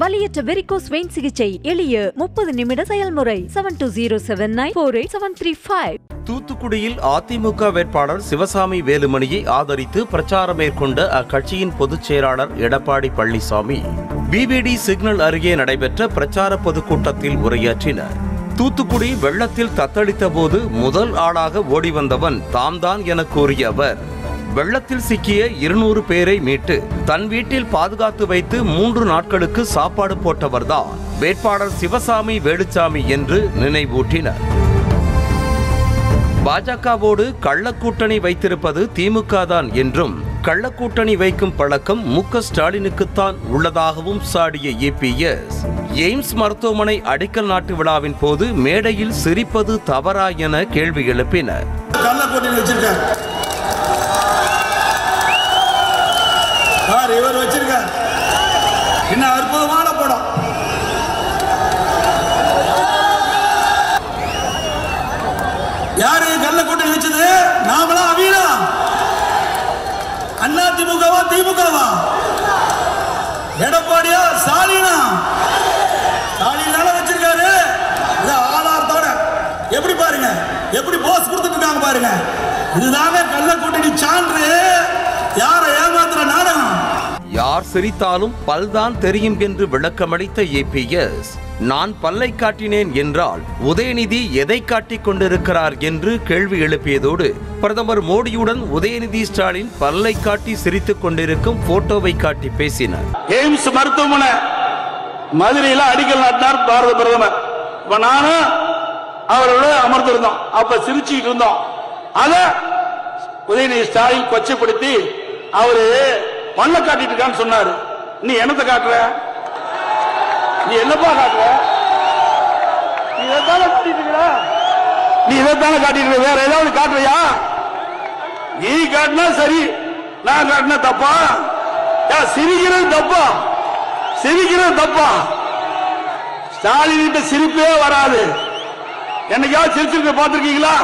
வலியற்ற varicose vein சிகிச்சை. எளிய முப்பது நிமிட செயல்முறை. Seven two zero seven nine four eight seven three five தூத்துக்குடியில் அதிமுக வேட்பாளர் சிவசாமி வேலுமணியை ஆதரித்து பிரச்சாரம் மேற்கொண்ட அக்கட்சியின் பொதுச் செயலாளர் எடப்பாடி பழனிசாமி. பிபிடி சிக்னல் அருகே நடைபெற்ற பிரச்சார பொதுக்கூட்டத்தில் உரையாற்றினார். தூத்துக்குடி வெள்ளத்தில் தத்தளித்த போது முதல் ஆளாக ஓடி வந்தவன் தாம்தான் என கூறிய அவர். வெள்ளத்தில் சிக்கிய இருநூறு பேரை மீட்டு தன் வீட்டில் பாதுகாத்து வைத்து மூன்று நாட்களுக்கு சாப்பாடு போட்டவர்தான் வேட்பாளர் சிவசாமி வேலுச்சாமி என்று நினைவூட்டினர். பாஜகவோடு கள்ளக்கூட்டணி வைத்திருப்பது திமுக தான் என்றும் கள்ளக்கூட்டணி வைக்கும் பழக்கம் மு க ஸ்டாலினுக்குத்தான் உள்ளதாகவும் சாடிய ஏபிஎஸ் எய்ம்ஸ் மருத்துவமனை அடிக்கல் நாட்டு விழாவின் போது மேடையில் சிரிப்பது தவறா என கேள்வி எழுப்பினர். வச்சிருக்கார் இவர் வச்சிருக்கார். என்ன அற்புதமான படம். யாரு கல்ல கூட்டணி வச்சது நாமளா அவீனா அண்ணா திமுகவா திமுகவா? எடப்பாடியா ஸ்டாலினா? ஸ்டாலின் தானே வச்சிருக்காரு. இது ஆதாரத்தோட எப்படி பாருங்க? எப்படி போஸ் கொடுத்துட்டு இருக்காங்க பாருங்க. இதுதாங்க கள்ளக்கூட்டணி சான்று. யாரை ஏமா யார் சிரித்தாலும் பல்தான் தெரியும் என்று விளக்கமளித்த ஏபிஎஸ் நான் பல்லை காட்டினேன் என்றால் உதயநிதி எதை காட்டிக் கொண்டிருக்கிறார் என்று கேள்வி எழுப்பியதோடு பிரதமர் மோடியுடன் உதயநிதி ஸ்டாலின் பல்லை காட்டி சிரித்துக் கொண்டிருக்கும் போட்டோவை காட்டி பேசினார். எய்ம்ஸ் மருத்துவமனை மதுரையில அடிக்கல் நாட்டினார் பாரத பிரதமர். இப்ப நானும் அவரோட அமர்ந்திருந்தோம். அப்ப சிரிச்சுக்கிட்டு இருந்தோம். அத உதயநிதி ஸ்டாலின் கொச்சைப்படுத்தி அவரு மண்ணை காட்டிட்டு இருக்கான்னு சொன்னாரு. நீ என்னத்தை காட்டுற? நீ என்னப்பா காட்டுற? நீ இதைத்தானே காட்டிட்டு இருக்கிற நீ இதைத்தானே காட்டிட்டு இருக்க? வேற ஏதாவது காட்டுறியா? நீ காட்டினா சரி நான் காட்டினா தப்பா? சிரிக்கிறது தப்பா? சிரிக்கிறது தப்பா? ஸ்டாலின் கிட்ட சிரிப்பே வராது. என்னைக்காவது சிரிச்சிருக்க பார்த்திருக்கீங்களா?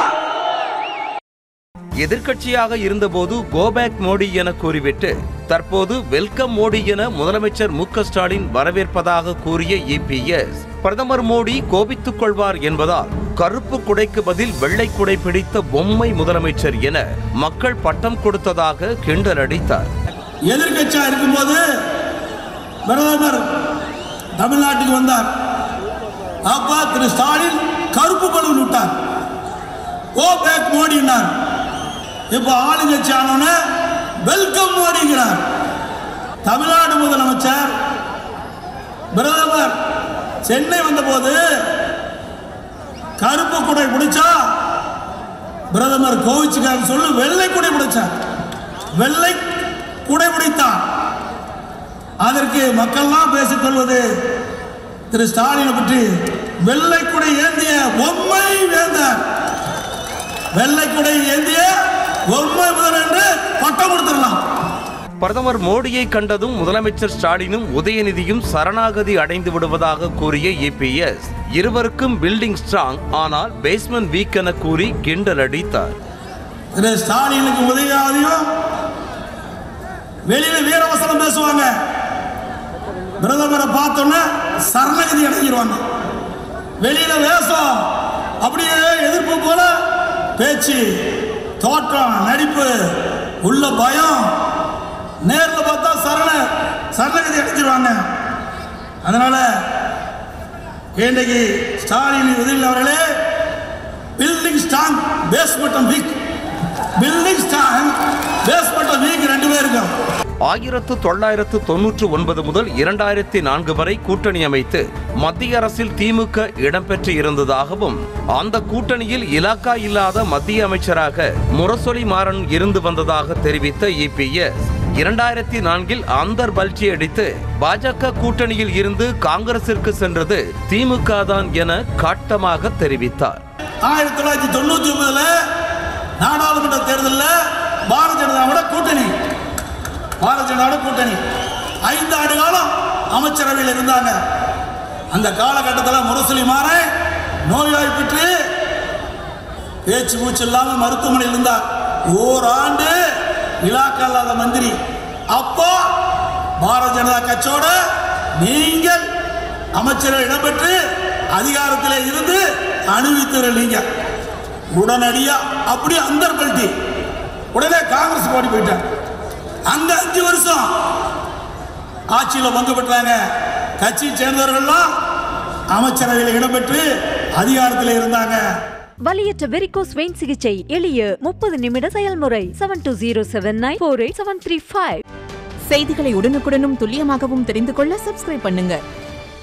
எதிர்க்கட்சியாக இருந்தபோது கோபேக் மோடி என கூறிவிட்டு தற்போது வெல்கம் மோடி என முதலமைச்சர் மு ஸ்டாலின் வரவேற்பதாக கூறிய இபிஎஸ் பிரதமர் மோடி கோபித்துக் கொள்வார் என்பதால் கருப்பு குடைக்கு பதில் வெள்ளை குடை பிடித்த பொம்மை முதலமைச்சர் என மக்கள் பட்டம் கொடுத்ததாக கிண்டல் அடித்தார். எதிர்கட்சியா இருக்கும்போது பிரதமர் தமிழ்நாட்டுக்கு வந்தார். அப்பா திரு ஸ்டாலின் கருப்பு பலூன் விட்டார் ஓ பேக் மோடினார் இப்ப ஆளுங்கட்சி ஆனோன்னு வெல்கம் மோடிங்கிறார் தமிழ்நாடு முதலமைச்சர் பிரதமர் சென்னை வந்தபோது கருப்பு குடை பிடிச்சா பிரதமர் கோவிச்சுக்காரு சொல்லு வெள்ளை குடை பிடிச்சார். வெள்ளை குடை பிடித்தார். அதற்கு மக்கள்லாம் பேசிக் கொள்வது திரு ஸ்டாலினை பற்றி வெள்ளை குடை ஏந்திய பொம்மை வேந்தார். வெள்ளை குடை ஏந்திய பொம்மை முதல் என்று பட்டம் கொடுத்துடலாம். பிரதமர் மோடியை கண்டதும் முதலமைச்சர் ஸ்டாலினும் உதயநிதியும் சரணாகதி அடைந்து விடுவதாக கூறிய இபிஎஸ் இருவருக்கும் பில்டிங் ஸ்ட்ராங் ஆனால் பேஸ்மெண்ட் வீக் என கூறி கிண்டல் அடித்தார். திரு ஸ்டாலினுக்கு உதயாதியும் வெளியில வீரவசனம் பேசுவாங்க. பிரதமரை பார்த்தோன்னே சரணகதி அடைஞ்சிருவாங்க. வெளியில வேஷம். அப்படியே எதிர்ப்பு போல பேச்சு. தோற்றம் நடிப்பு உள்ள பயம். நேரில் பார்த்தா சரண சரணகதி அடைச்சிருவாங்க. அதனால இன்றைக்கு ஸ்டாலின் உதவியில் அவர்களே building strong basement weak building strong basement weak ரெண்டு பேருக்கும் ஆயிரத்து தொள்ளாயிரத்து தொன்னூற்று ஒன்பது முதல் இரண்டாயிரத்தி நான்கு வரை கூட்டணி அமைத்து மத்திய அரசில் திமுக இடம்பெற்று இருந்ததாகவும் அந்த கூட்டணியில் இலாக்கா இல்லாத மத்திய அமைச்சராக முரசொலி மாறன் இருந்து வந்ததாக தெரிவித்த இபிஎஸ் இரண்டாயிரத்தி நான்கில் அந்தர் பல்ச்சி அடித்து பாஜக கூட்டணியில் இருந்து காங்கிரசிற்கு சென்றது திமுக தான் என காட்டமாக தெரிவித்தார். ஆயிரத்தி தொள்ளாயிரத்தி தொண்ணூத்தி ஒன்பதுல நாடாளுமன்ற தேர்தலில் பாரதிய ஜனதாவோட கூட்டணி. ஐந்து ஆண்டு காலம் அமைச்சரவையில் இருந்தாங்க. அந்த காலகட்டத்தில் முரசொலி மாற நோய்வாய்ப்பட்டு பேச்சு மூச்சு இல்லாமல் மருத்துவமனையில் இருந்தார். ஓராண்டு இலாக்கா இல்லாத மந்திரி. அப்போ பாரதிய ஜனதா கட்சியோட நீங்கள் அமைச்சர்கள் இடம்பெற்று அதிகாரத்தில் இருந்து அணிவித்தவர் உடனடியாக அப்படியே அந்தர்பல்ட்டி உடனே காங்கிரஸ் ஓடி போயிட்டார். அந்த அஞ்சு வருஷம் ஆட்சியில் பங்கு பெற்றாங்க. கட்சியை சேர்ந்தவர்கள்லாம் அமைச்சரவையில் இடம்பெற்று அதிகாரத்தில் இருந்தாங்க. வலியற்ற வெரிகோஸ் வெயின் சிகிச்சை எளிய முப்பது நிமிட செயல்முறை seven two zero seven nine four eight seven three five செய்திகளை உடனுக்குடனும் துல்லியமாகவும் தெரிந்து கொள்ள சப்ஸ்கிரைப் பண்ணுங்க.